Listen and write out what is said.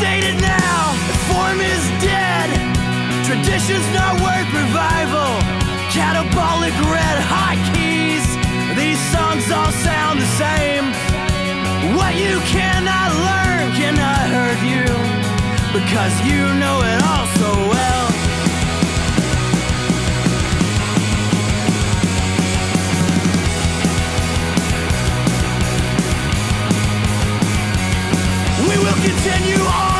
stated now, form is dead. Tradition's not worth revival. Catabolic red hot keys. These songs all sound the same. What you cannot learn cannot hurt you because you know it all. Continue on.